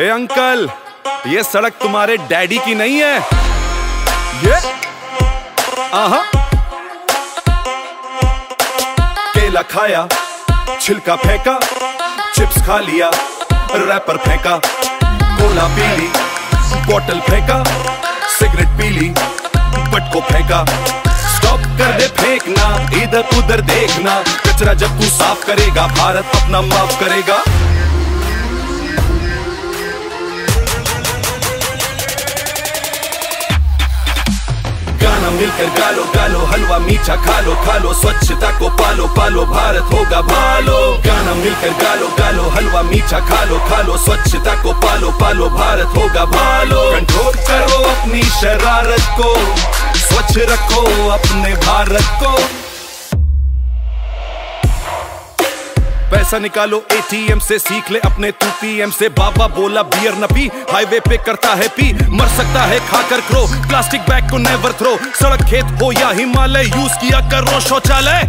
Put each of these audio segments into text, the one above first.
ए, uncle, ये सड़क तुम्हारे डैडी की नहीं है। ये? आहा। केला खाया, छिलका फेंका, चिप्स खा लिया, रैपर फेंका, कोला पी ली, बोतल फेंका, सिगरेट पी ली बट को फेंका। स्टॉप कर दे फेंकना इधर उधर देखना, कचरा जब तू साफ़ करेगा, भारत अपना माफ़ करेगा। मिलकर गालो गालो, हलवा, मीठा खा लो खा लो स्वच्छता को पालो पालो, भारत होगा भालो। गाना मिलकर गालो गालो, हलवा, मीठा खा लो खा लो स्वच्छता को पालो पालो, भारत होगा भालो। कंट्रोल करो अपनी शरारत को, स्वच्छ रखो अपने भारत को। पैसा निकालो एटीएम से सीख ले अपने तू पीएम से। बाबा बोला, बियर न पी हाईवे पे करता है पी। मर सकता है, खाकर क्रो प्लास्टिक बैग को नेवर थ्रो सड़क, खेत हो या हिमालय यूज़ किया करो, शौचालय।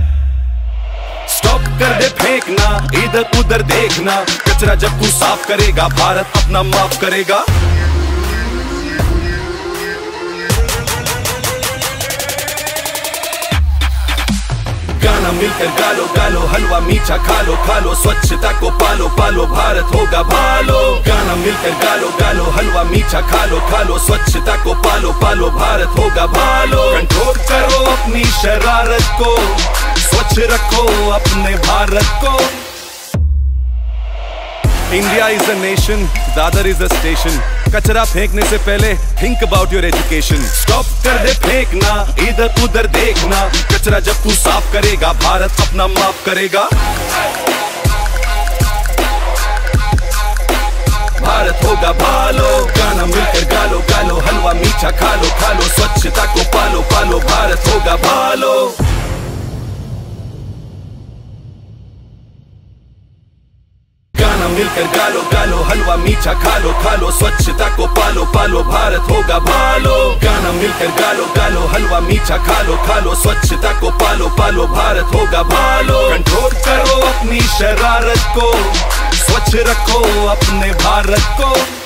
स्टॉप कर दे फेंकना इधर उधर देखना। कचरा जब तू साफ़ करेगा, भारत अपना माफ़ करेगा। मिलकर गालो गालो, हलवा, मीठा खा लो खा लो स्वच्छता को पालो पालो, भारत होगा भालो। गाना मिलकर गालो गालो, हलवा, मीठा खा लो खा लो स्वच्छता को पालो पालो, भारत होगा भालो। कंट्रोल करो अपनी शरारत को, स्वच्छ रखो अपने भारत को। India is a nation, Dadar is a station. कचरा फेंकने से पहले think about your education stop कर दे फेंकना, इधर उधर देखना। कचरा जब तू साफ़ करेगा, भारत अपना माफ़ करेगा। भारत होगा भालो, गाना मिलकर गालो गालो, हलवा, मीठा खा लो खा लो, स्वच्छता को पालो पालो। भारत होगा भालो। मिलकर गालो गालो, हलवा, मीठा खा लो खा लो स्वच्छता को पालो पालो, भारत होगा भालो। गाना मिलकर गालो गालो, हलवा, मीठा खा लो खा लो स्वच्छता को पालो पालो, भारत होगा भालो। कंट्रोल करो अपनी शरारत को, स्वच्छ रखो अपने भारत को।